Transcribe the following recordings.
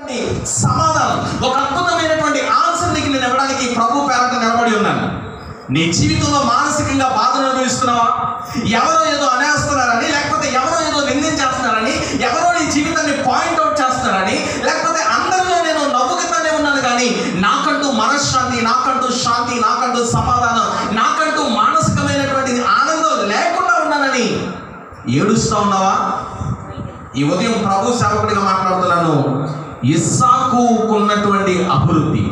సమాధానం ఒక అద్భుతమైనటువంటి ఆన్సర్ నీకు నేను ఇవ్వడానికి ప్రభు పేరట నిలబడి ఉన్నాను. నీ జీవితంలో మానసికంగా బాధను అనుభవిస్తున్నావా? ఎవరో ఏదో అనేస్తున్నారని లేకపోతే ఎవరో ఏదో నిందించేస్తున్నారని ఎవరో నీ జీవితాన్ని పాయింట్ అవుట్ చేస్తున్నారని లేకపోతే అందరిలో నేను నవ్వుకుతానే ఉన్నాను కానీ నాకంటూ మనశ్శాంతి నాకంటూ శాంతి నాకంటూ సమాధానం నాకంటూ మానసికమైనటువంటి ఆనందం లేకుండా ఉన్నానని ఏడుస్తూ ఉన్నావా? ఈ ఉదయం ప్రభు సేవకుడిగా మాట్లాడుతున్నాను. ఇస్సాకున్నటువంటి అభివృద్ధి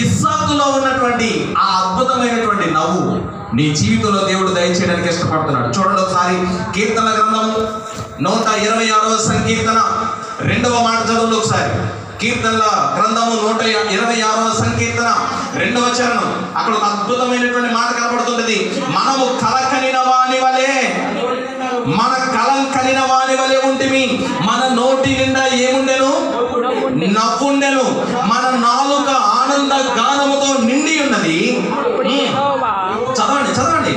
ఇస్సాకులో ఉన్నటువంటి ఆ అద్భుతమైనటువంటి నవ్వు నీ జీవితంలో దేవుడు దయచేయడానికి ఇష్టపడుతున్నాడు. చూడండి ఒకసారి కీర్తన గ్రంథం నూట ఇరవై ఆరవ సంకీర్తన రెండవ మాట చదవండి ఒకసారి. కీర్తనల గ్రంథము నూట ఇరవై ఆరవ సంకీర్తన రెండవ చరణం. అక్కడ ఒక అద్భుతమైనటువంటి మాట కనబడుతుంటది మనము కలకనిన వాని వలే మన కలం కలిన వాని వలె ఉంటిమి. మన నోటి నిండా ఏముండెను? నవ్వుండెను. మన నాలుక ఆనంద గానముతో నిండి ఉన్నది. చదవండి చదవండి.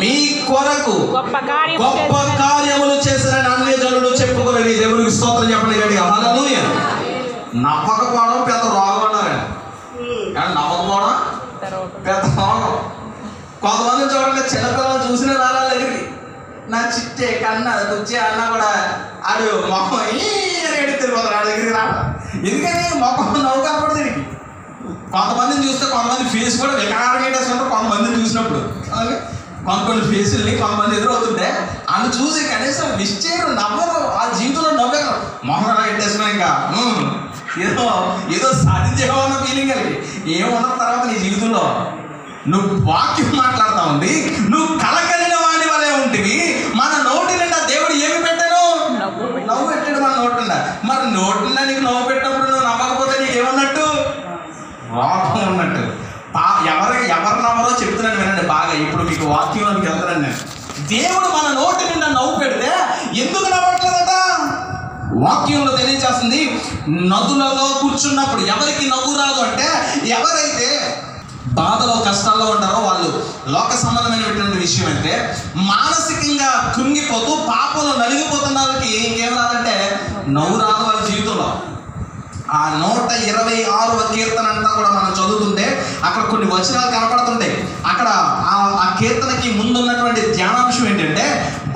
మీ కొరకు గొప్ప కార్యములు చేసిన అన్య జనులు చెప్పుకోగలిగి దేవునికి స్తోత్రం చెప్పండి గట్టిగా. హల్లెలూయ. నవ్వకపోవడం పెద్ద రోగం అన్నారు. నవ్వకపోవడం? పెద్ద రోగం. కొంతమంది చూడండి చిన్నపిల్లలు చూసిన రాళ్ళ దగ్గరికి నా చిట్టే కన్న కుచ్చే అన్నా కూడా ఆడు మొహం ఈ అని ఎడి ఆడ దగ్గరికి రా. ఎందుకని? మొహం నవ్వు కాకూడదు దీనికి కొంతమందిని చూస్తే కొంతమంది ఫేస్ కూడా వికారంగా వేసుకుంటారు కొంతమందిని చూసినప్పుడు. కొన్ని కొన్ని ఫేసుల్ని కొంతమంది ఎదురవుతుంటే వాళ్ళు చూసి కనీసం విష్ చేయరు నవ్వరు. ఆ జీవితంలో నవ్వరు మొహం ఎలా పెట్టేసినా ఇంకా ఏదో ఏదో సాధించేవన్న ఫీలింగ్ కలిగి. ఏమన్న తర్వాత నీ జీవితంలో నువ్వు వాక్యం మాట్లాడుతూ ఉంది నువ్వు కలగలిగిన వాడి వలే ఉంటివి మన నోటి నిండా దేవుడు ఏమి పెట్టాను నవ్వు పెట్టాడు. నవ్వు పెట్టాడు మరి నోటి నీకు నవ్వు పెట్టినప్పుడు నువ్వు నవ్వకపోతే నీకు ఏమన్నట్టు రోగం ఉన్నట్టు. పా ఎవరు ఎవరు నవ్వరో చెప్తున్నాను వినండి బాగా. ఇప్పుడు మీకు వాక్యంలోకి వెళ్తున్నాను నేను. దేవుడు మన నోటి నిండా నవ్వు పెడితే ఎందుకు నవ్వట్లేదట? వాక్యంలో తెలియజేస్తుంది నదులలో కూర్చున్నప్పుడు ఎవరికి నవ్వు రాదు అంటే ఎవరైతే బాధలో కష్టాల్లో ఉంటారో వాళ్ళు. లోక సంబంధమైనటువంటి విషయం అంటే మానసికంగా కృంగిపోతూ పాపంలో నలిగిపోతున్న వాళ్ళకి ఇంకేం రాదంటే నవ్వు రాదు వాళ్ళ జీవితంలో. ఆ నూట ఇరవై ఆరవ కీర్తన అంతా కూడా మనం చదువుతుంటే అక్కడ కొన్ని వచనాలు కనపడుతుంటాయి. అక్కడ ఆ ఆ కీర్తనకి ముందున్నటువంటి ధ్యానాంశం ఏంటంటే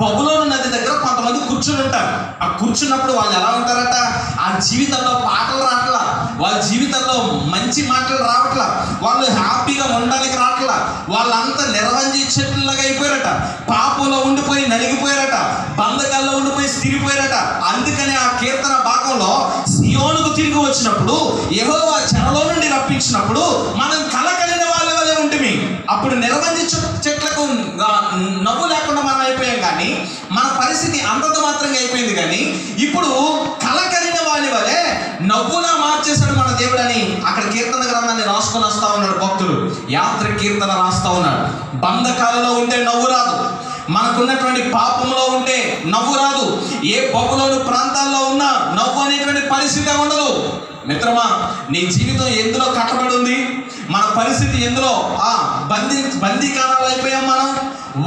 బబులోను నది దగ్గర కొంతమంది కూర్చుని ఉంటారు. ఆ కూర్చున్నప్పుడు వాళ్ళు ఎలా ఉంటారట? ఆ జీవితంలో పాటలు రావట్లా? వాళ్ళ జీవితంలో మంచి మాటలు రావట్లా? వాళ్ళు హ్యాపీగా ఉండడానికి రావట్లా? వాళ్ళంతా నిర్వంజి చెట్లలాగా అయిపోయారట. పాపంలో ఉండిపోయి నలిగిపోయారట. బంధకాల్లో ఉండిపోయి స్థిరిపోయారట అందుకని ఆ కీర్తన భాగంలో సియోనుకు తిరిగి వచ్చినప్పుడు యెహోవా చెరలో నుండి రప్పించినప్పుడు మనం కలకలిన వాళ్ళ వలె ఉంటుంది అప్పుడు నిర్బంధి మనకు నవ్వు లేకుండా మనం అయిపోయాం కానీ మన పరిస్థితి అంతంత మాత్రంగా అయిపోయింది కానీ ఇప్పుడు కలకలిన వాడి వలె నవ్వులా మార్చేశాడు మన దేవుడని అక్కడ కీర్తన గ్రంథాన్ని రాసుకొని వస్తా ఉన్నాడు భక్తుడు. యాత్ర కీర్తన రాస్తా ఉన్నాడు. బంధకాలలో ఉంటే నవ్వు రాదు. మనకున్నటువంటి పాపంలో ఉంటే నవ్వు రాదు. ఏ బొబ్బలోని ప్రాంతాల్లో ఉన్నా నవ్వు అనేటువంటి పరిస్థితి ఉండదు. మిత్రమా నీ జీవితం ఎందులో కట్టబడి ఉంది మన పరిస్థితి ఎందులో? ఆ బందీ బందీకానాలు అయిపోయాం మనం.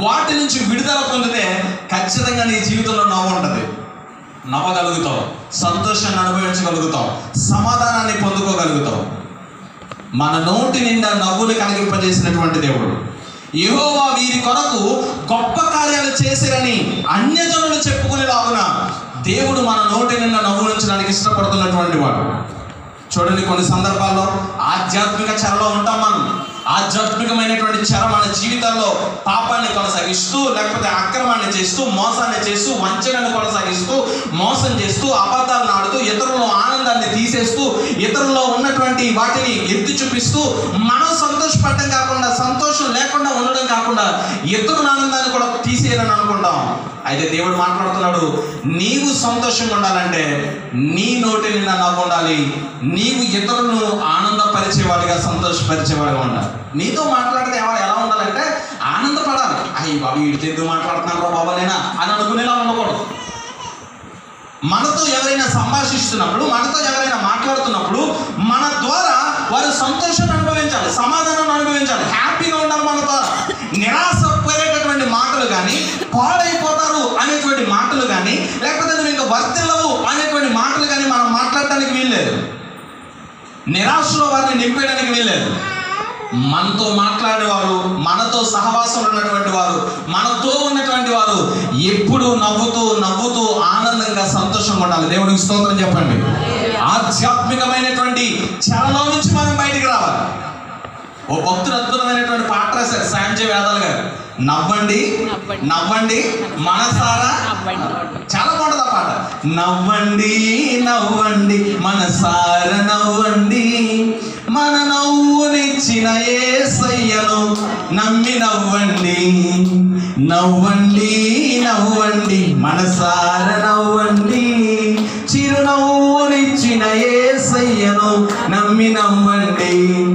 వాటి నుంచి విడుదల పొందితే ఖచ్చితంగా నీ జీవితంలో నవ్వు ఉంటుంది. నవ్వగలుగుతావు. సంతోషాన్ని అనుభవించగలుగుతావు. సమాధానాన్ని పొందుకోగలుగుతావు. మన నోటి నిండా నవ్వులు కలిగింపజేసినటువంటి దేవుడు. యహోవా వీరి కొరకు గొప్ప కార్యాలు చేసిరని అన్యజనులు చెప్పుకునేలాగున దేవుడు మన నోటి నిండా నవ్వు ఇష్టపడుతున్నటువంటి వాడు. చూడండి కొన్ని సందర్భాల్లో ఆధ్యాత్మిక చెరలో ఉంటాం మనం. ఆధ్యాత్మికమైనటువంటి చెర మన జీవితాల్లో పాపాన్ని కొనసాగిస్తూ లేకపోతే అక్రమాన్ని చేస్తూ మోసాన్ని చేస్తూ వంచనను కొనసాగిస్తూ మోసం చేస్తూ అబద్ధాలను ఆడుతూ ఇతరుల ఆనందాన్ని తీసేస్తూ ఇతరుల్లో ఉన్నటువంటి వాటిని ఎత్తి చూపిస్తూ మనం సంతోషపడటం కాకుండా సంతోషం లేకుండా ఉండడం కాకుండా ఇతరుల ఆనందాన్ని కూడా తీసేయాలని అనుకుంటాం. అయితే దేవుడు మాట్లాడుతున్నాడు నీవు సంతోషంగా ఉండాలంటే నీ నోటి నవ్వు ఉండాలి. నీవు ఇతరులను ఆనందపరిచేవాడిగా సంతోషపరిచేవాడిగా ఉండాలి. నీతో మాట్లాడితే ఎవరు ఎలా ఉండాలంటే ఆనందపడాలి. అయ్యి బాబు వీడితో ఎందుకు మాట్లాడుతున్నారా బాబా నేనా? అని అనుకునేలా ఉండకూడదు. మనతో ఎవరైనా సంభాషిస్తున్నప్పుడు మనతో ఎవరైనా మాట్లాడుతున్నప్పుడు మన ద్వారా వారు సంతోషాన్ని అనుభవించాలి సమాధానాన్ని అనుభవించాలి హ్యాపీగా ఉండాలి మన ద్వారా నిరాశ అనేటువంటి మాటలు కానీ పాడైపోతారు అనేటువంటి మాటలు కానీ లేకపోతే నువ్వు ఇంకా వర్తిల్లవు అనేటువంటి మాటలు కానీ మనం మాట్లాడటానికి వీల్లేదు. నిరాశలో వారిని నింపేయడానికి వీల్లేదు. మనతో మాట్లాడేవారు మనతో సహవాసం ఉన్నటువంటి వారు మనతో ఉన్నటువంటి వారు ఎప్పుడు నవ్వుతూ నవ్వుతూ ఆనందంగా సంతోషంగా ఉండాలి. దేవుడికి స్తోత్రం చెప్పండి. ఆధ్యాత్మికమైనటువంటి చెరలో నుంచి మనం బయటికి రావాలి. ఓ భక్తుడు అద్భుతమైనటువంటి పాట రాశారు సాంజయ్ వేదాలు గారు. నవ్వండి నవ్వండి. మనసారా. చాలా బాగుంటుంది ఆ పాట. నవ్వండి నవ్వండి మనసార నవ్వండి. మన నవ్వునిచ్చిన ఏసయ్యను నమ్మి నవ్వండి. నవ్వండి నవ్వండి మనసార నవ్వండి. చిరునవ్వునిచ్చిన ఏసయ్యను నమ్మి నవ్వండి.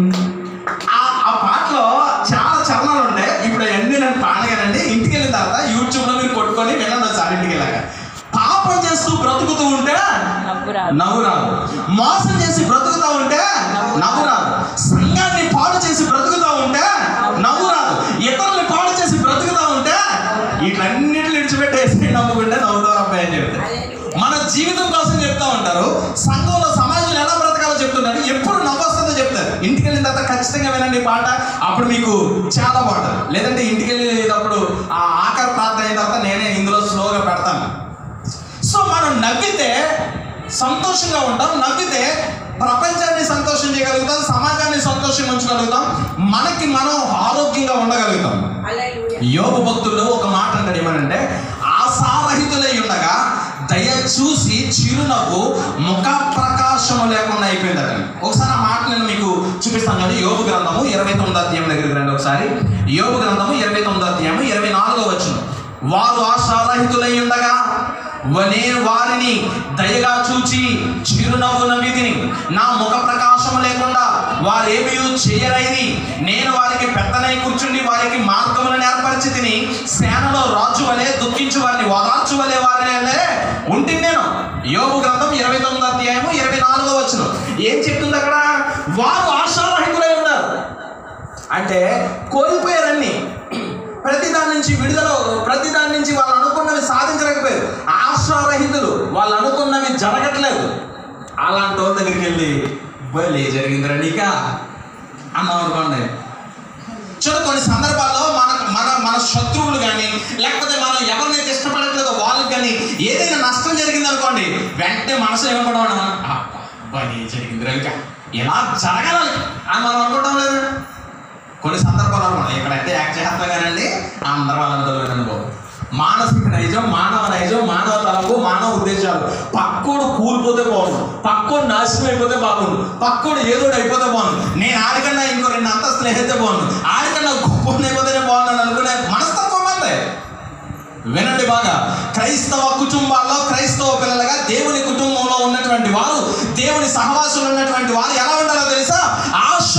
బ్రతుకుతూ ఉంటే నవ్వు రాదు. మోసం చేసి బ్రతుకుతా ఉంటే నవ్వు రాదు సంఘాన్ని పాడు చేసి బ్రతుకుతా ఉంటే నవ్వు రాదు ఇతరుల్ని పాడు చేసి బ్రతుకుతా ఉంటే వీటన్నిటిని విడిచిపెట్టేసి నవ్వుకుంటే నవ్వుతారు అబ్బాయి అని చెప్తే. మన జీవితం కోసం చెప్తా ఉంటారు. సంఘంలో సమాజంలో ఎలా బ్రతకాలో చెప్తున్నారు. ఎప్పుడు నవ్వొస్తుందో చెప్తారు. ఇంటికి వెళ్ళిన తర్వాత ఖచ్చితంగా వినండి పాట. అప్పుడు మీకు చాలా బాగుంటుంది. లేదంటే ఇంటికి వెళ్ళేటప్పుడు ఆ ఆఖరి ప్రార్థన అయిన తర్వాత నేనే ఇందులో స్లోగా పెడతాను సో మనం నవ్వితే సంతోషంగా ఉంటాం నవ్వితే ప్రపంచాన్ని సంతోషం చేయగలుగుతాం సమాజాన్ని సంతోషంగా ఉంచగలుగుతాం మనకి మనం ఆరోగ్యంగా ఉండగలుగుతాం. యోగ భక్తుల్లో ఒక మాట అంటాడు ఏమనంటే ఆశారహితులై ఉండగా దయ చూసి చిరునవ్వు ముఖ ప్రకాశము లేకుండా అయిపోయిందట. ఒకసారి ఆ మాట నేను మీకు చూపిస్తాను చూడండి. యోగ గ్రంథము ఇరవై తొమ్మిదో అధ్యాయం దగ్గరికి రండి ఒకసారి. యోగ గ్రంథము ఇరవై తొమ్మిదో అధ్యాయం ఇరవై నాలుగో వచ్చిన వారు ఆశారహితులై ఉండగా వనే వారిని దయగా చూచి చిరునవ్వు నవ్వితిని నా ముఖ ప్రకాశము లేకుండా వారేమీ చేయరైని నేను వారికి పెద్దనై కూర్చుండి వారికి మార్గములను ఏర్పరిచి తిని సేనలో రాజు వలె దుఃఖించు వారిని ఓదార్చు వలె వారినే ఉంటి నేను. యోగు గ్రంథం ఇరవై తొమ్మిది అధ్యాయము ఇరవై నాలుగో వచ్చిన ఏం చెప్తుంది అక్కడ? వారు ఆశారహితులై ఉన్నారు. అంటే కోల్పోయారని ప్రతి దాని నుంచి విడుదల ప్రతి దాని నుంచి వాళ్ళు అనుకున్నవి ఆశారహితులు వాళ్ళు అనుకున్నవి జరగట్లేదు. అలాంటి వాళ్ళ దగ్గరికి వెళ్ళి బలి జరిగిందిరా నీక? అన్నాం అనుకోండి చూడ కొన్ని సందర్భాల్లో మన మన మన శత్రువులు కానీ లేకపోతే మనం ఎవరినైతే ఇష్టపడట్లేదో వాళ్ళకి కానీ ఏదైనా నష్టం జరిగింది అనుకోండి వెంటనే మనసు ఏమనుకోవడం బలి జరిగిందిరా ఇంకా? ఎలా జరగాలి. అని మనం అనుకోవడం లేదు? కొన్ని సందర్భాలు అనుకోండి ఇక్కడైతే యాక్ట్ చేస్తాం కానండి అందరం ఆనందం అనుకో. మానసిక నైజం మానవ నైజం మానవ తలకు మానవ ఉద్దేశాలు. పక్కోడు కూలిపోతే బాగుండు. పక్కోడు నాశనం అయిపోతే బాగుండు. పక్కోడు ఏదో అయిపోతే బాగుండు. నేను ఆడికన్నా ఇంకో రెండు అంతస్తులు అయితే బాగుండు. ఆడికన్నా గొప్ప అయిపోతేనే బాగుండు అనుకునే మనస్తత్వం అంతే. వినండి బాగా. క్రైస్తవ కుటుంబాల్లో క్రైస్తవ పిల్లలుగా దేవుని కుటుంబంలో ఉన్నటువంటి వారు దేవుని సహవాసులు ఉన్నటువంటి వారు ఎలా ఉండాలో తెలుసా? ఆశ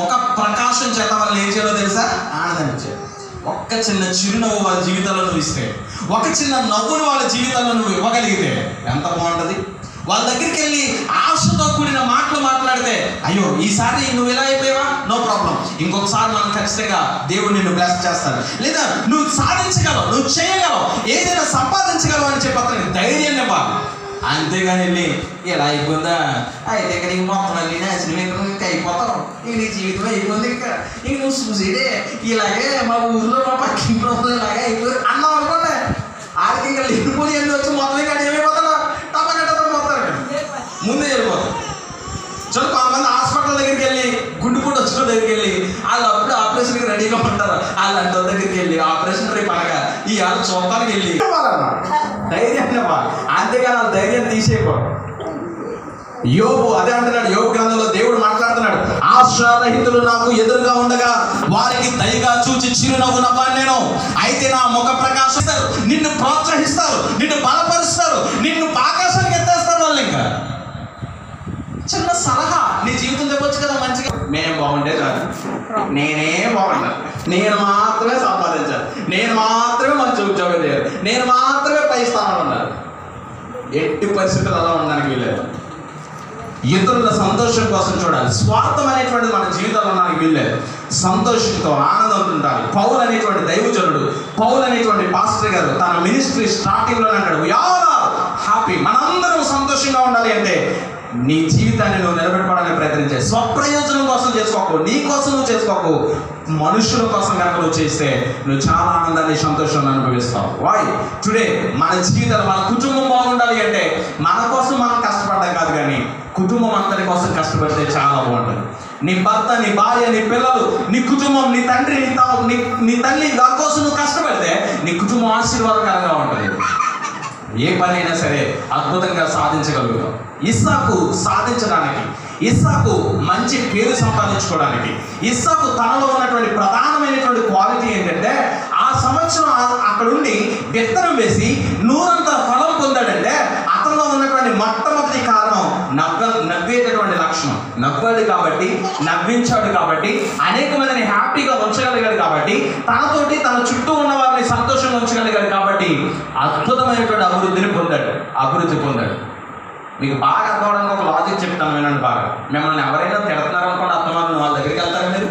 ముఖ ప్రకాశం చేత వాళ్ళు ఏం చేయాలో తెలుసా? ఆనందించారు ఒక్క చిన్న చిరునవ్వు వాళ్ళ జీవితాల్లో నువ్వు ఇస్తే ఒక చిన్న నవ్వును వాళ్ళ జీవితాల్లో నువ్వు ఇవ్వగలిగితే ఎంత బాగుంటుంది? వాళ్ళ దగ్గరికి వెళ్ళి ఆశతో కూడిన మాటలు మాట్లాడితే అయ్యో ఈసారి నువ్వు ఇలా అయిపోయావా? No problem. ఇంకొకసారి మనం ఖచ్చితంగా దేవుడు నిన్ను బ్లెస్ చేస్తాడు. లేదా నువ్వు సాధించగలవు నువ్వు చేయగలవు ఏదైనా సంపాదించగలవు అని చెప్పి అతనికి ధైర్యం ఇవ్వాలి. అంతేగాని వెళ్ళి ఇలా అయిపోయిందా అయితే ఇక నీకు మొత్తం వెళ్ళి నాశనం ఇంకా ఇంకా అయిపోతావు ఇంక నీ జీవితం అయిపోయింది ఇంకా ఇంక నువ్వు చూసేదే ఇలాగే మా ఊర్లో మా పక్కింటి రోజులు ఇలాగే అయిపోయింది అన్నావు అనుకోండి ఆడికి ఇంకా లేనిపోయి వెళ్ళి వచ్చి మొత్తం ఇంకా ఏమైపోతాడు టపకట్టడం పోతాడు ముందే వెళ్ళిపోతాడు చూడు కొంతమంది హాస్పిటల్ దగ్గరికి వెళ్ళి గుండెపోటు దగ్గరికి వెళ్ళి వాళ్ళు అప్పుడు ఆపరేషన్కి రెడీగా ఉంటారు? వాళ్ళు దగ్గరికి వెళ్ళి ఆపరేషన్ రేపు అనగా ఈ వాళ్ళు చూడటానికి వెళ్ళి. ధైర్యాన్ని ఇవ్వాలి. అంతేగాని వాళ్ళ ధైర్యం తీసేయకూడదు. యోగు అదే అంటున్నాడు యోగు గ్రంథంలో దేవుడు మాట్లాడుతున్నాడు ఆశ్రారహితులు నాకు ఎదురుగా ఉండగా వారికి దయగా చూచి చిరునవ్వు నవ్వాను నేను అయితే నా ముఖ ప్రకాశిస్తారు నిన్ను ప్రోత్సహిస్తారు నిన్ను బలపరుస్తారు నిన్ను ఆకాశానికి ఎత్తేస్తారు వాళ్ళు ఇంకా. చిన్న సలహా నీ జీవితం తెప్పొచ్చు కదా మంచిగా. మేము బాగుంటే చాలు. నేనే బాగుండాలి నేను మాత్రమే సంపాదించాలి. నేను మాత్రమే మంచి ఉద్యోగం చేయాలి. నేను మాత్రమే పై స్థానంలో ఉండాలి. ఎట్టి పరిస్థితులు అలా ఉండడానికి వీలేదు ఇతరుల సంతోషం కోసం చూడాలి. స్వార్థం అనేటువంటిది మన జీవితంలో నాకు వీల్లేదు. సంతోషంతో ఆనందంతో ఉండాలి. పౌల్ అనేటువంటి దైవజనుడు పౌల్ అనేటువంటి పాస్టర్ గారు తన మినిస్ట్రీ స్టార్టింగ్లో అంటాడు హ్యాపీ మనందరం సంతోషంగా ఉండాలి అంటే నీ జీవితాన్ని నువ్వు నిలబెట్టుకోవడానికి ప్రయత్నించే స్వప్రయోజనం కోసం చేసుకోకు. నీ కోసం నువ్వు చేసుకోకు. మనుషుల కోసం కనుక నువ్వు చేస్తే నువ్వు చాలా ఆనందాన్ని సంతోషాన్ని అనుభవిస్తావు. వాయ్ టుడే మన జీవితాలు మన కుటుంబం బాగుండాలి అంటే మన కోసం మనం కష్టపడడం కాదు కానీ కుటుంబం అంతటి కోసం కష్టపడితే చాలా బాగుంటుంది. నీ భర్త నీ భార్య నీ పిల్లలు నీ కుటుంబం నీ తండ్రి నీ నీ తల్లి దాని కోసం నువ్వు కష్టపడితే నీ కుటుంబం ఆశీర్వాదకరంగా ఉంటుంది. ఏ పని అయినా సరే అద్భుతంగా సాధించగలుగుతాం. ఇస్సాకు సాధించడానికి ఇస్సాకు మంచి పేరు సంపాదించుకోవడానికి ఇస్సాకు తనలో ఉన్నటువంటి ప్రధానమైనటువంటి క్వాలిటీ ఏంటంటే ఆ సంవత్సరం అక్కడుండి అక్కడ ఉండి విత్తనం వేసి నూరంత ఫలం పొందాడంటే అతనిలో ఉన్నటువంటి మొట్టమొదటి కారణం నవ్వ నవ్వేటటువంటి లక్షణం. నవ్వాడు కాబట్టి నవ్వించాడు కాబట్టి అనేక మందిని హ్యాపీగా ఉంచగలిగాడు కాబట్టి తనతోటి తన చుట్టూ ఉన్న వారిని సంతోషంగా ఉంచగలిగాడు కాబట్టి అద్భుతమైనటువంటి అభివృద్ధిని పొందాడు. అభివృద్ధి పొందాడు. మీకు బాగా అర్థం అవడానికి ఒక లాజిక్ చెప్తాను వినండి బాగా. మిమ్మల్ని ఎవరైనా తిడుతున్నారు అనుకోండి అర్థం వాళ్ళ దగ్గరికి వెళ్తారా మీరు.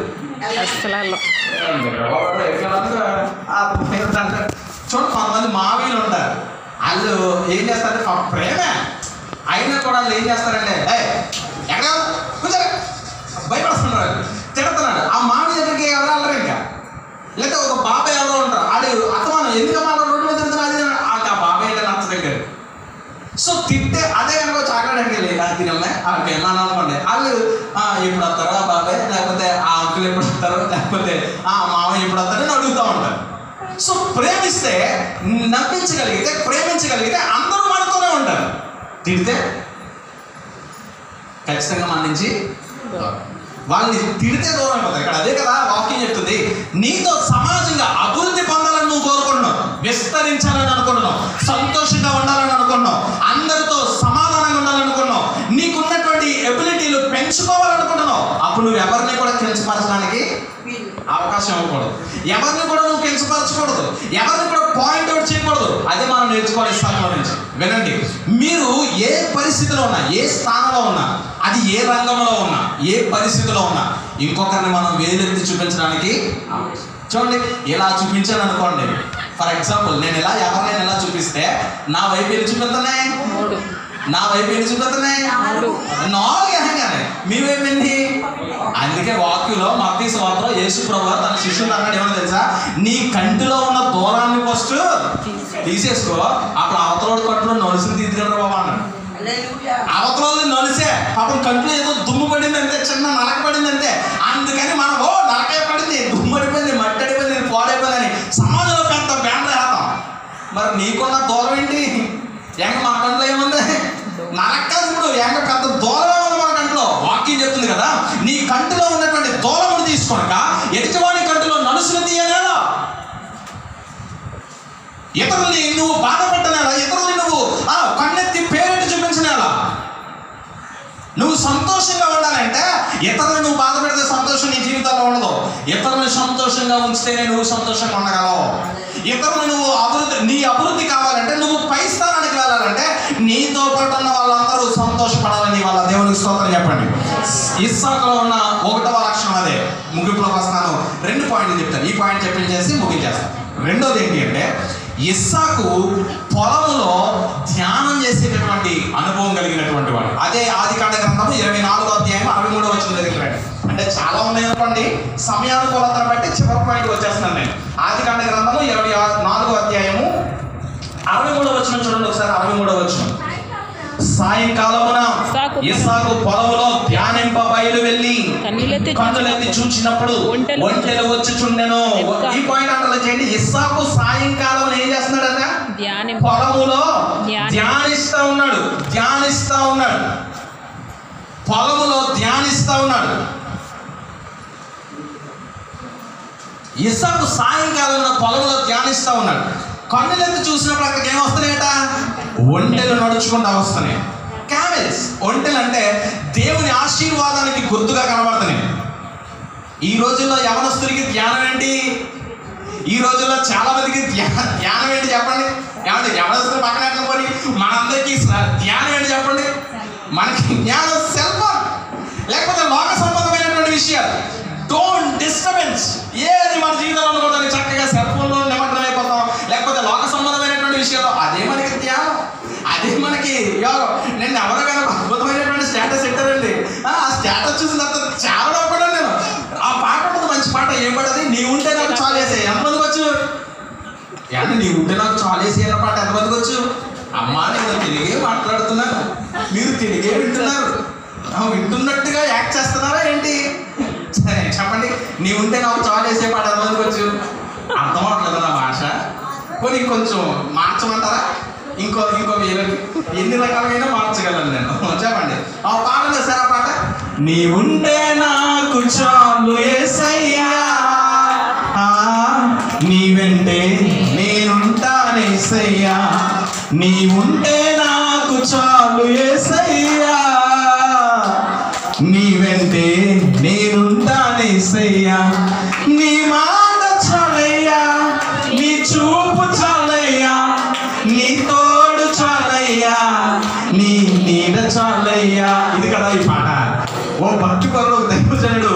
చూడండి కొంతమంది మావీలు ఉంటారు. వాళ్ళు ఏం చేస్తారంటే పాపం ప్రేమే? అయినా కూడా వాళ్ళు ఏం చేస్తారంటే ఎక్కడ కూర్చో భయపడుతున్నారు తిడుతున్నాడు. ఆ మావి దగ్గరికి ఎవరు వెళ్ళరు ఇంకా లేదా ఒక బాబాయ్ ఎవరో ఉంటారు. ఆడు అతమానం. ఎందుకు అలా రోడ్డు మీద తిరుగుతున్నా అది ఆ బాబాయ్ అంటే నచ్చ దగ్గర. సో తిట్టే అదే కనుక చాకడానికి వెళ్ళి ఆ తినమ్మే వాళ్ళకి అనుకోండి. వాళ్ళు "ఆ, ఎప్పుడు వస్తారు ఆ బాబాయ్? లేకపోతే ఆ అంకులు ఎప్పుడు వస్తారు? లేకపోతే ఆ మామయ్య ఎప్పుడు వస్తారో అని అడుగుతూ ఉంటారు. సో ప్రేమిస్తే నవ్వించగలిగితే ప్రేమించగలిగితే అందరూ ఉంటారు. తిడితే ఖచ్చితంగా మన నుంచి వాళ్ళని తిడితే దూరం అయిపోతారు. ఇక్కడ అదే కదా వాక్యం చెప్తుంది. నీతో సమాజంగా అభివృద్ధి పొందాలని నువ్వు కోరుకుంటున్నావు. విస్తరించాలని అనుకుంటున్నావు. సంతోషంగా ఉండాలని అనుకుంటున్నావు. అందరితో సమాధానంగా ఉండాలనుకున్నావు నీకున్నటువంటి ఎబిలిటీలు పెంచుకోవాలనుకుంటున్నావు. అప్పుడు నువ్వు ఎవరిని కూడా కించపరచడానికి అవకాశం ఇవ్వకూడదు. ఎవరిని కూడా నువ్వు కించపరచకూడదు. ఎవరిని కూడా పాయింట్ అవుట్ చేయకూడదు. అదే మనం నేర్చుకోవాలి ఈ నుంచి. వినండి. మీరు ఏ పరిస్థితిలో ఉన్నా ఏ స్థానంలో ఉన్నా అది ఏ రంగంలో ఉన్నా ఏ పరిస్థితిలో ఉన్నా ఇంకొకరిని మనం వేలెత్తి చూపించడానికి చూడండి ఇలా చూపించాను అనుకోండి. ఫర్ ఎగ్జాంపుల్ నేను ఇలా ఎవరినైనా ఇలా చూపిస్తే నా వైపు ఎన్ని చూపిస్తున్నాయి? నా వైపు ఎన్ని చూపిస్తున్నాయి మూడు. నాలుగు అనగానే మీ వైపు ఎన్ని? అందుకే వాక్యులో మత్తీ స్వార్థలో యేసు ప్రభు తన శిష్యులు అన్నాడు. ఏమో తెలుసా? నీ కంటిలో ఉన్న దూరాన్ని ఫస్ట్ తీసేసుకో. అప్పుడు అవతలోడు కంటిలో నలుసుని తీద్దురా బాబా అన్నాడు. అవతల నలిసే. పాపం కంట్లో ఏదో దుమ్ము పడింది అంతే చిన్న నలక పడింది అంతే. అందుకని మనం ఓ నలకాయ పడింది దుమ్ము పడిపోయింది మట్టి అడిపోయింది పాడైపోయిందని సమాజంలో పెద్ద బ్యాండ్ వేస్తాం. మరి నీకున్న దూరం ఏంటి? ఎంగ మా కంట్లో ఏముంది? నలక ఇప్పుడు పెద్ద దూరం ఉంది మన కంట్లో. వాక్యం చెప్తుంది కదా నీ కంటిలో ఉన్నటువంటి దూరమును తీసుకోనక ఎదుటివాని కంటిలో నలుసులు తీయలేదా ఇతరుల్ని నువ్వు బాధపడ్డనేలా ఇతరుల్ని నువ్వు ఆ, కన్నెత్తి పేరెట్టి చూపించనేలా? నువ్వు సంతోషంగా ఉండాలంటే ఇతరులను నువ్వు బాధ సంతోషం నీ జీవితంలో ఉండదు. ఇతరులను సంతోషంగా ఉంచితేనే నువ్వు సంతోషంగా ఉండగలవు. ఇతరులు నువ్వు అభివృద్ధి నీ అభివృద్ధి కావాలంటే నువ్వు పై స్థానానికి వెళ్ళాలంటే నీతో పాటు ఉన్న వాళ్ళందరూ సంతోషపడాలని వాళ్ళ దేవునికి స్తోత్రం చెప్పండి. ఇస్సాకులో ఉన్న ఒకటవ లక్షణం అదే. ముగింపులో వస్తాను రెండు పాయింట్లు చెప్తాను. ఈ పాయింట్ చెప్పించేసి ముగించేస్తాను రెండోది ఏంటి అంటే ఇస్సాకు పొలంలో ధ్యానం చేసేటటువంటి అనుభవం కలిగినటువంటి వాడు. అదే ఆది కాండ గ్రంథము ఇరవై నాలుగో అధ్యాయం అరవై మూడో వచ్చిన దగ్గర రండి అంటే చాలా ఉన్నాయి అనుకోండి. సమయానుకూలతను బట్టి చివరి పాయింట్ వచ్చేస్తున్నాను నేను. ఆది కాండ గ్రంథము ఇరవై నాలుగో అధ్యాయము అరవై మూడో వచ్చిన చూడండి ఒకసారి అరవై మూడో వచ్చిన సాయంకాలమున ఇస్సాకు పొలములో ధ్యానింప బయలు వెళ్ళి కన్నులెత్తి చూచినప్పుడు ఒంటెలు ఒంటెలు వచ్చి చుండెను. రెబ్కా. ఈ పాయింట్ అంటే చేయండి. ఇస్సాకు సాయంకాలం ఏం చేస్తున్నాడట? ధ్యానం పొలములో ధ్యానం. ధ్యానిస్తా ఉన్నాడు. ధ్యానిస్తా ఉన్నాడు. పొలములో ధ్యానిస్తా ఉన్నాడు. ఇసాకు సాయంకాలంలో పొలంలో ధ్యానిస్తూ ఉన్నాడు. కన్నులెత్తి చూసినప్పుడు అక్కడ ఏమొస్తున్నాయట ఒంటెలు నడుచుకుంటూ వస్తున్నాయి. క్యామెల్స్ ఒంటెలు అంటే దేవుని ఆశీర్వాదానికి గుర్తుగా కనబడుతున్నాయి. ఈ రోజుల్లో యవనస్తుడికి ధ్యానం ఏంటి? ఈ రోజుల్లో చాలా మందికి ధ్యానం ఏంటి చెప్పండి? ఏమంటే యవనస్తులు పక్కన పోయి మనందరికీ ధ్యానం ఏంటి చెప్పండి? మనకి జ్ఞానం సెల్ఫోన్ లేకపోతే లోక సంబంధమైనటువంటి విషయాలు. డోంట్ డిస్టర్బెన్స్ ఏది మన జీవితంలో అనుకోవడానికి చక్కగా సెల్ ఫోన్లో నిమగ్నం అయిపోతాం లేకపోతే లోక సంబంధమైనటువంటి విషయాలు అదే మనకి ధ్యానం అదే మనకి యోగం నేను ఎవరో కానీ అద్భుతమైనటువంటి స్టేటస్ పెట్టారండి. ఆ స్టేటస్ చూసిన తర్వాత చాలా కూడా నేను. ఆ పాట ఉంటుంది మంచి పాట ఏం పడది నీ ఉంటే నాకు చాలేసే ఎంతమందికి వచ్చు? ఏమన్నా నీ ఉంటే నాకు చాలేసి అన్న పాట ఎంతమందికి వచ్చు? అమ్మా నేను తిరిగే మాట్లాడుతున్నాను. మీరు తిరిగే వింటున్నారు. వింటున్నట్టుగా యాక్ట్ చేస్తున్నారా ఏంటి? సరే నీ ఉంటే నాకు చాలేసే పాట ఎంతమందికి వచ్చు అర్థం అవట్లేదు నా భాష. కొన్ని కొంచెం మార్చమంటారా? ఇంకో ఇంకో ఎన్ని రకాలైన మార్చగలను నేను. చెప్పండి. ఆ పాట సార్ ఆ పాట? నీ ఉంటే నాకు చాలు ఏసయ్యా నీ వెంటే నేనుంటానేసయ్యా నీ ఉంటే నాకు చాలు ఏసయ్యా నీ వెంటే నేనుంటానేసయ్యా నీ మాట చాలయ్యా. నీ చూపు చాలయ్యా. నీ తోడు చాలయ్యా. నీ నీడ చాలయ్యా. ఇది కదా ఈ పాట. ఓ భక్తి పరుడు దైవజనుడు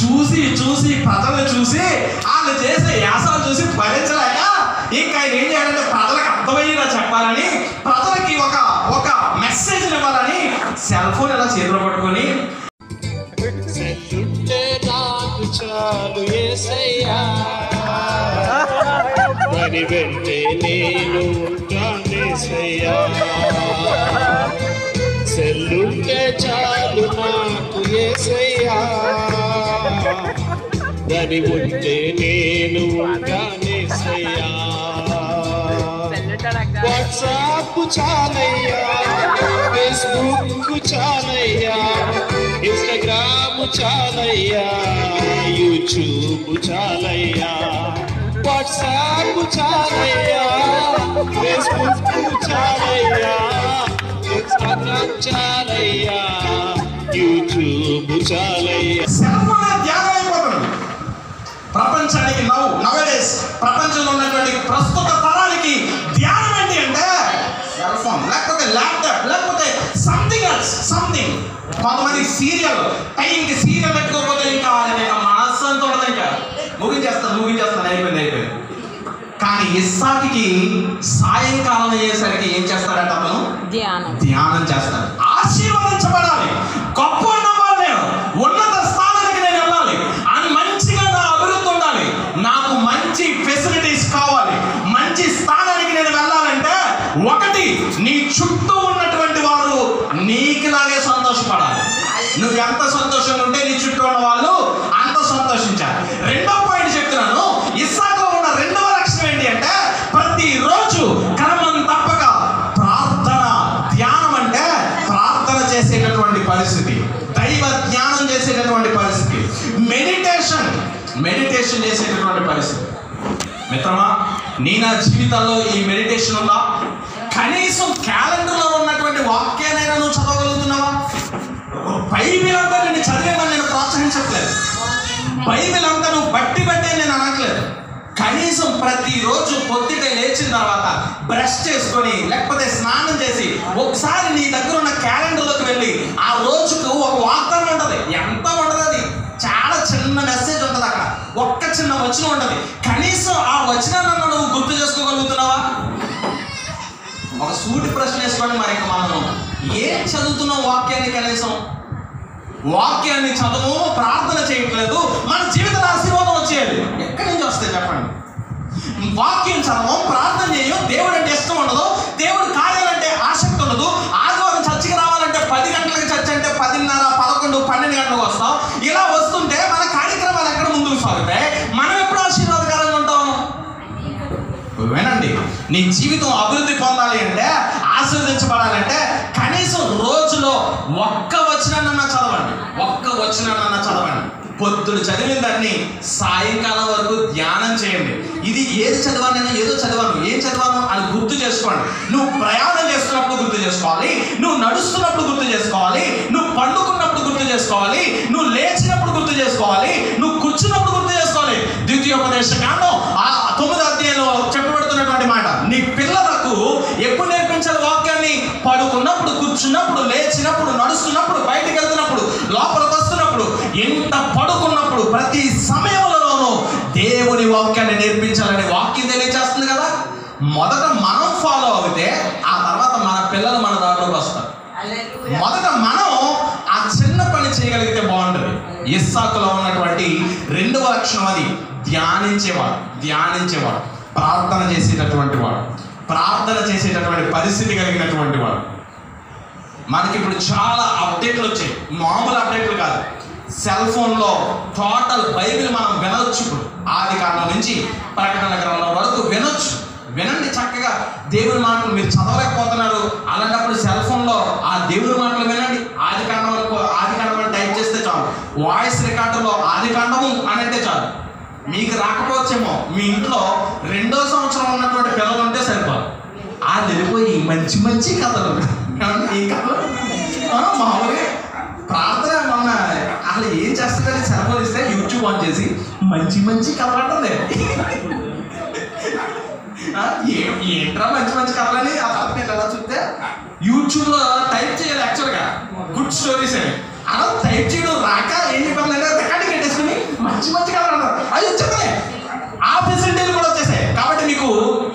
చూసి చూసి ప్రజలు చూసి వాళ్ళు చేసే యాసాలు చూసి భరించలేక ఇంకా ఆయన ఏం చేయాలంటే ప్రజలకు అర్థమయ్యేలా చెప్పాలని ప్రజలకి ఒక ఒక మెసేజ్ ఇవ్వాలని సెల్ ఫోన్ ఇలా చేతిలో పట్టుకొని చాలు ఏసయ్యా మరి వెంటే నేను ఉంటానేసయ్యా సెల్లుంటే చాలు నాకు ఏసయ్యా దాని ఉంటే నేను ఉంటానేసయ్యా వాట్సాప్ చాలయ్యా ఫేస్బుక్ చాలయ్యా ఇన్స్టాగ్రామ్ చాలయ్యా. యూట్యూబ్ చాలయ్యా వాట్సాప్ చాలయ్యా. ఫేస్బుక్ చాలయ్యా. ఇన్స్టాగ్రామ్ చాలయ్యా. యూట్యూబ్ చాలయ్యా. ప్రపంచానికి నవ్వు నవడేస్ ప్రపంచంలో ఉన్నటువంటి ప్రస్తుత తరానికి ధ్యానం ఫోన్ లేకపోతే ల్యాప్టాప్ లేకపోతే సంథింగ్ ఎల్స్ సంథింగ్ కొంతమంది సీరియల్ టైంకి సీరియల్ పెట్టుకోకపోతే ఇంకా ఇంకా మనస్సు అంత ఉండదు ఇంకా. ముగించేస్తాను ముగించేస్తాను అయిపోయింది అయిపోయింది. కానీ ఇస్సాకి సాయంకాలం అయ్యేసరికి ఏం చేస్తాడంట అతను? ధ్యానం. ధ్యానం ఆశీర్వదించబడాలి. గొప్ప ఒకటి నీ చుట్టూ ఉన్నటువంటి వారు నీకులాగే సంతోషపడాలి. నువ్వు ఎంత సంతోషంగా ఉంటే నీ చుట్టూ ఉన్న వాళ్ళు అంత సంతోషించాలి. రెండో పాయింట్ చెప్తున్నాను ఇస్సాకులో ఉన్న రెండవ లక్షణం ఏంటి అంటే ప్రతిరోజు క్రమం తప్పక ప్రార్థన ధ్యానం అంటే ప్రార్థన చేసేటటువంటి పరిస్థితి. దైవ ధ్యానం చేసేటటువంటి పరిస్థితి. మెడిటేషన్ మెడిటేషన్ చేసేటటువంటి పరిస్థితి. మిత్రమా నీ నా జీవితంలో ఈ మెడిటేషన్ ఉందా? కనీసం క్యాలెండర్లో ఉన్నటువంటి వాక్యానైనా నువ్వు చదవగలుగుతున్నావా? బైబిల్ అంతా నేను చదివేమని నేను ప్రోత్సహించట్లేదు. బైబిల్ అంతా నువ్వు బట్టి బట్టే నేను అనట్లేదు. కనీసం ప్రతిరోజు పొద్దుట లేచిన తర్వాత బ్రష్ చేసుకొని లేకపోతే స్నానం చేసి ఒకసారి నీ దగ్గర ఉన్న క్యాలెండర్లోకి వెళ్ళి ఆ రోజుకు ఒక వాగ్దానం ఉంటుంది. ఎంత ఉండదు అది? చాలా చిన్న మెసేజ్ ఉంటుంది అక్కడ. ఒక్క చిన్న వచనం ఉంటుంది. కనీసం ఆ వచనాన్ని నువ్వు గుర్తు చేసుకోగలుగుతున్నావా? ఒక సూటి ప్రశ్న వేసుకోండి మరి మనం ఏం చదువుతున్నాం వాక్యాన్ని కనీసం? వాక్యాన్ని చదవము ప్రార్థన చేయట్లేదు మన జీవిత ఆశీర్వాదం వచ్చేది ఎక్కడి నుంచి వస్తాయి చెప్పండి? వాక్యం చదవం ప్రార్థన చేయం దేవుడు అంటే ఇష్టం ఉండదు దేవుడు కార్యాలంటే ఆసక్తి ఉండదు. ఆదివారం చర్చికి రావాలంటే పది గంటలకు చర్చ అంటే పదిన్నర పదకొండు పన్నెండు గంటలకు వస్తాం. ఇలా వస్తుంటే మన కార్యక్రమాలు ఎక్కడ ముందుకు సాగుతాయి? మనం ఎప్పుడు ఆశీర్వాదకరంగా ఉంటాం? వినండి. నీ జీవితం అభివృద్ధి పొందాలి అంటే ఆశీర్వదించబడాలంటే కనీసం రోజులో ఒక్క వచనాన్న చదవండి. ఒక్క వచనాన్న చదవండి. పొద్దున చదివిన దాన్ని సాయంకాలం వరకు ధ్యానం చేయండి. ఇది ఏది చదివాను నేను ఏదో చదివాను. ఏం చదివాను అని గుర్తు చేసుకోండి. నువ్వు ప్రయాణం చేస్తున్నప్పుడు గుర్తు చేసుకోవాలి. నువ్వు నడుస్తున్నప్పుడు గుర్తు చేసుకోవాలి. నువ్వు పండుకున్నప్పుడు గుర్తు చేసుకోవాలి. నువ్వు లేచినప్పుడు గుర్తు చేసుకోవాలి. నువ్వు కూర్చున్నప్పుడు గుర్తు చేసుకోవాలి. ద్వితీయోపదేశ కాండం ఆ తొమ్మిదో అధ్యాయంలో చెప్పబడుతున్నటువంటి మాట. నీ పిల్లలకు ఎప్పుడు నేర్పించాలి వాక్యాన్ని? పడుకున్నప్పుడు కూర్చున్నప్పుడు లేచినప్పుడు నడుస్తున్నప్పుడు బయటికి వెళ్తున్నప్పుడు లోపలికి వస్తున్నప్పుడు ఎంత పడుకున్నప్పుడు ప్రతి సమయంలోనూ దేవుని వాక్యాన్ని నేర్పించాలని వాక్యం తెలియజేస్తుంది కదా? మొదట మనం ఫాలో అవుతే ఆ తర్వాత మన పిల్లలు మన దాంట్లోకి వస్తారు. మొదట మనం ఆ చిన్న పని చేయగలిగితే బాగుంటుంది. ఇస్సాకులో ఉన్నటువంటి రెండవ లక్షణం అది. ధ్యానించేవాడు ధ్యానించేవాడు ప్రార్థన చేసేటటువంటి వాడు ప్రార్థన చేసేటటువంటి పరిస్థితి కలిగినటువంటి వాడు. మనకి ఇప్పుడు చాలా అప్డేట్లు వచ్చాయి. మామూలు అప్డేట్లు కాదు. సెల్ ఫోన్లో టోటల్ బైబిల్ మనం వినొచ్చు ఇప్పుడు. ఆది కాలం నుంచి ప్రకటన గ్రంథం వరకు వినొచ్చు. వినండి చక్కగా. దేవుని మాటలు మీరు చదవలేకపోతున్నారు. అలాంటప్పుడు సెల్ ఫోన్లో ఆ దేవుని మాటలు వినండి. ఆది కాండం ఆది కాండం అని టైప్ చేస్తే చాలు. వాయిస్ రికార్డులో ఆది కాండము అని అంటే చాలు. మీకు రాకపోవచ్చేమో. మీ ఇంట్లో రెండో సంవత్సరం ఉన్నటువంటి పిల్లలు ఉంటే సరిపోదు. ఆ వెళ్ళిపోయి మంచి మంచి కథలు. ఈ కథలు? ఆ, మామూలుగా ప్రార్థన మొన్న అసలు ఏం చేస్తుందని సెలవులు యూట్యూబ్ ఆన్ చేసి మంచి మంచి కథలు అంటుంది. ఏంట్రా మంచి మంచి కథలని ఆ తర్వాత ఎలా చూస్తే? యూట్యూబ్లో టైప్ చేయాలి యాక్చువల్గా గుడ్ స్టోరీస్ అని. అలా టైప్ చేయడం రాక ఏం చెప్పాలంటే రికార్డింగ్ మంచి మంచి కథలు అది వచ్చేదే ఆ ఫెసిలిటీలు కూడా వచ్చేసాయి. కాబట్టి మీకు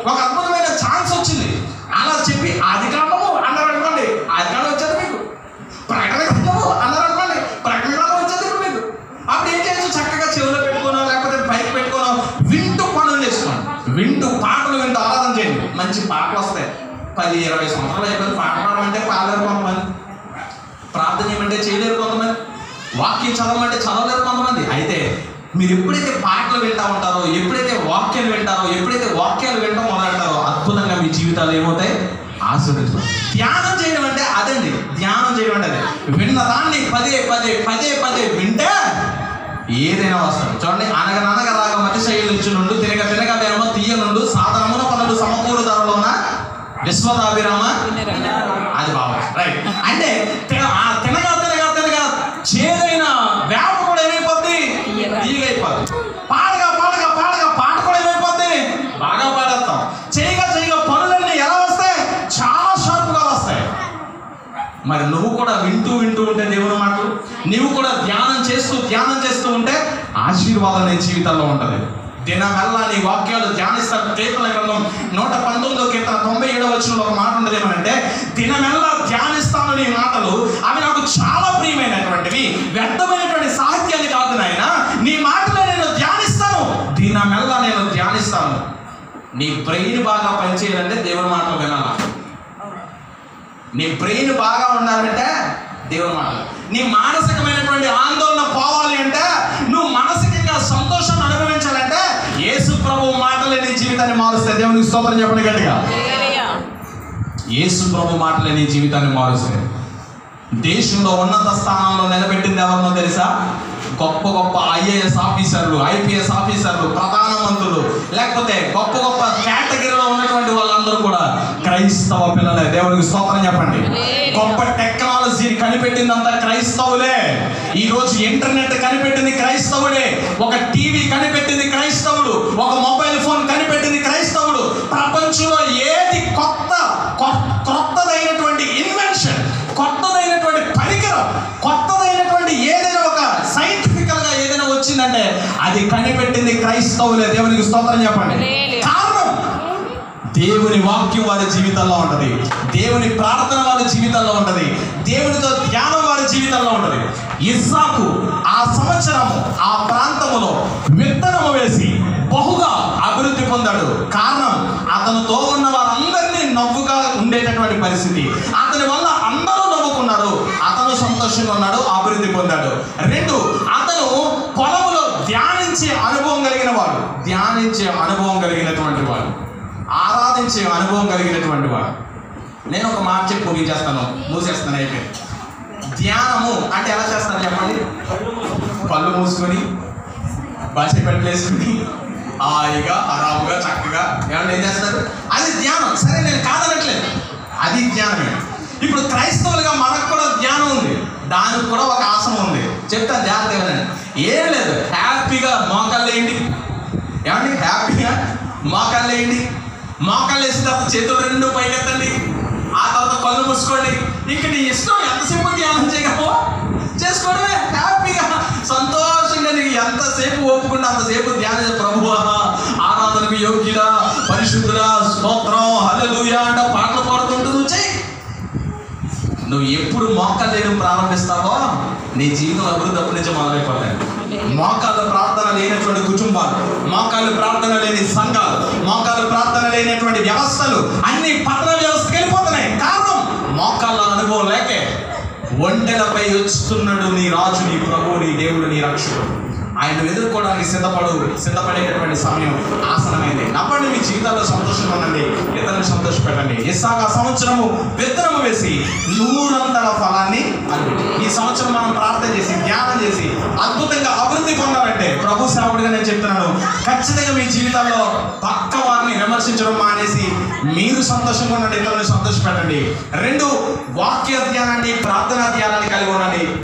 ఒక అద్భుతమైన ఛాన్స్ వచ్చింది. అలా చెప్పి ఆది కాండము అన్నారు అనుకోండి. ఆది కాండం వచ్చేది మీకు. ప్రకటన గ్రంథము అన్నారు అనుకోండి. ప్రకటన గ్రంథం వచ్చేది మీకు. అప్పుడు ఏం చేయొచ్చు? చక్కగా చెవిలో పెట్టుకోనో లేకపోతే బైక్ పెట్టుకోనో వింటూ పనులు చేసుకోండి. వింటూ పాటలు వింటూ ఆరాధన చేయండి. మంచి పాటలు వస్తాయి. పది ఇరవై సంవత్సరాలు అయిపోయింది. పాట పాడమంటే పాడలేరు కొంతమంది. ప్రార్థన ఏమంటే చేయలేరు కొంతమంది. వాక్యం చదవమంటే చదవలేరు కొంతమంది. అయితే మీరు ఎప్పుడైతే పాటలు వింటా ఉంటారో ఎప్పుడైతే వాక్యాలు వింటారో ఎప్పుడైతే వాక్యాలు వింటాం మొదలెడతారో అద్భుతంగా మీ జీవితాలు ఏమవుతాయి? ఆశీర్వదించు ధ్యానం చేయడం అంటే అదండి. ధ్యానం చేయడం అంటే అదే. విన్న దాన్ని పదే పదే పదే పదే వింటే ఏదైనా వస్తుంది. చూడండి అనగననగా రాగా మతి శైలించు నుండు తినగ తినగ వేమ తీయ నుండు సాధనమున పనులు సమకూరు ధరలోన విశ్వదాభిరామ అది బాబు రైట్ అంటే తిన- ఆ తినగా చేదైన వేప కూడా ఏమైపోద్ది తీయగా. తీయగైపోద్ది పాడగా పాడగా పాడగా పాట కూడా ఏమైపోద్ది బాగా పాడేస్తాం చేయగా చేయగా పనులన్నీ ఎలా వస్తాయి చాలా షార్ప్గా వస్తాయి మరి నువ్వు కూడా వింటూ వింటూ ఉంటే దేవుని మాటలు నువ్వు కూడా ధ్యానం చేస్తూ ధ్యానం చేస్తూ ఉంటే ఆశీర్వాదం నీ జీవితంలో ఉంటుంది. దినమెల్లా నీ వాక్యాలు ధ్యానిస్తాను కీర్తన గ్రంథం నూట పంతొమ్మిదో కీర్తన తొంభై ఏడవ వచ్చిన ఒక మాట ఉండదు ఏమంటే దినమెల్లా ధ్యానిస్తాను నీ మాటలు అవి నాకు చాలా ప్రియమైనటువంటివి వ్యర్థమైనటువంటి సాహిత్యాన్ని కాదు నాయన నీ మాటలు నేను ధ్యానిస్తాను దినమెల్లా నేను ధ్యానిస్తాను. నీ బ్రెయిన్ బాగా పనిచేయాలంటే దేవుని మాటలు వినాలా? నీ బ్రెయిన్ బాగా ఉండాలంటే దేవుని మాటలు నీ మానసికమైనటువంటి ఆందోళన పోవాలి అంటే నువ్వు మానసికంగా సంతోషాన్ని అనుభవించాలంటే యేసు ప్రభు మాటలే నీ జీవితాన్ని మారుస్తాయి. దేవునికి స్తోత్రం చెప్పండి గట్టిగా. యేసు ప్రభు మాటలే నీ జీవితాన్ని మారుస్తాయి. దేశంలో ఉన్నత స్థానంలో నిలబెట్టింది ఎవరినో తెలుసా? గొప్ప గొప్ప ఐఏఎస్ ఆఫీసర్లు ఐపీఎస్ ఆఫీసర్లు ప్రధానమంత్రులు లేకపోతే గొప్ప గొప్ప కేటగిరీలో ఉన్నటువంటి వాళ్ళందరూ కూడా క్రైస్తవ పిల్లలే. దేవుడికి స్తోత్రం చెప్పండి. గొప్ప టెక్నాలజీని కనిపెట్టిందంతా క్రైస్తవులే. ఈ రోజు ఇంటర్నెట్ కనిపెట్టింది క్రైస్తవుడే ఒక టీవీ కనిపెట్టింది క్రైస్తవుడు ఒక క్రైస్తవులే దేవునికి స్తోత్రం చెప్పండి. కారణం? దేవుని వాక్యం వారి జీవితంలో ఉంటది. దేవుని ప్రార్థన వారి జీవితంలో ఉంటది. దేవునితో ధ్యానం వారి జీవితంలో ఉంటది. ఇస్సాకు ఆ సంవత్సరము ఆ ప్రాంతములో విత్తనము వేసి బహుగా అభివృద్ధి పొందాడు. కారణం? అతనితో ఉన్న వారందరినీ నవ్వుగా ఉండేటటువంటి పరిస్థితి. అతని వల్ల అందరూ నవ్వుకున్నారు. అతను సంతోషంగా ఉన్నాడు అభివృద్ధి పొందాడు. రెండు అతను పొలములో ధ్యానించే అనుభవం కలిగిన వాడు ధ్యానించే అనుభవం కలిగినటువంటి వాడు ఆరాధించే అనుభవం కలిగినటువంటి వాడు. నేను ఒక మాట చెప్పి ముగించేస్తాను మూసేస్తాను అయిపోయి ధ్యానము అంటే ఎలా చేస్తాను చెప్పండి? పళ్ళు మూసుకొని భాష పెట్టలేసుకుని హాయిగా ఆరాముగా చక్కగా ఏమన్నా ఏం చేస్తారు? అది ధ్యానం. సరే నేను కాదనట్లేదు. అది ధ్యానమే. ఇప్పుడు క్రైస్తవులుగా మనకు కూడా ధ్యానం ఉంది. దానికి కూడా ఒక ఆసనం ఉంది. చెప్తా జాగ్రత్తగా ఏం లేదు హ్యాపీగా మోకాళ్ళు వేయండి. ఏమండి హ్యాపీగా? మోకాళ్ళు వేయండి. మోకాళ్ళు వేసిన తర్వాత చేతులు రెండు పైకెత్తండి. ఆ తర్వాత కళ్ళు మూసుకోండి. ఇక నీ ఇష్టం ఎంతసేపు ధ్యానం చేయగలవో? చేసుకోవడమే హ్యాపీగా. సంతోషంగా నీకు ఎంతసేపు ఒప్పుకుంటే అంతసేపు ధ్యానం ప్రభు ఆరాధనకు యోగ్యుడా పరిశుద్ధుడా స్తోత్రం. హలలుయా అంట పాటలు నువ్వు ఎప్పుడు మోకాలు లేని ప్రారంభిస్తావో నీ జీవితం అభివృద్ధి అప్పటి నుంచి మొదలైపోతాయి మోకాళ్ళ ప్రార్థన లేనటువంటి కుటుంబాలు మోకాళ్ళు ప్రార్థన లేని సంఘాలు మోకాళ్ళు ప్రార్థన లేనటువంటి వ్యవస్థలు అన్ని పట్టణ వ్యవస్థకి వెళ్ళిపోతున్నాయి. కారణం మోకాళ్ళ అనుభవం లేకే ఒంటెలపై వస్తున్నాడు నీ రాజు నీ ప్రభు నీ దేవుడు నీ రక్షకుడు. ఆయన ఎదుర్కోవడానికి సిద్ధపడు సిద్ధపడేటటువంటి సమయం ఆసనమైంది నవ్వండి మీ జీవితాల్లో సంతోషంగా ఉండండి. ఇతరులను సంతోషపెట్టండి. ఇస్సాక సంవత్సరము విత్తనము వేసి నూరంతల ఫలాన్ని అంది ఈ సంవత్సరం మనం ప్రార్థన చేసి ధ్యానం చేసి అద్భుతంగా అభివృద్ధి పొందాలంటే ప్రభు సేవకుడిగా నేను చెప్తున్నాను. ఖచ్చితంగా మీ జీవితాల్లో పక్క వారిని విమర్శించడం మానేసి మీరు సంతోషంగా ఉండండి ఇతరులను సంతోషపెట్టండి. రెండు వాక్య ధ్యానాన్ని ప్రార్థనా ధ్యానాన్ని కలిగి ఉండండి.